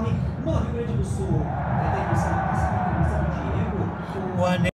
ocorre no Rio Grande do Sul. Até a emissão do Diego.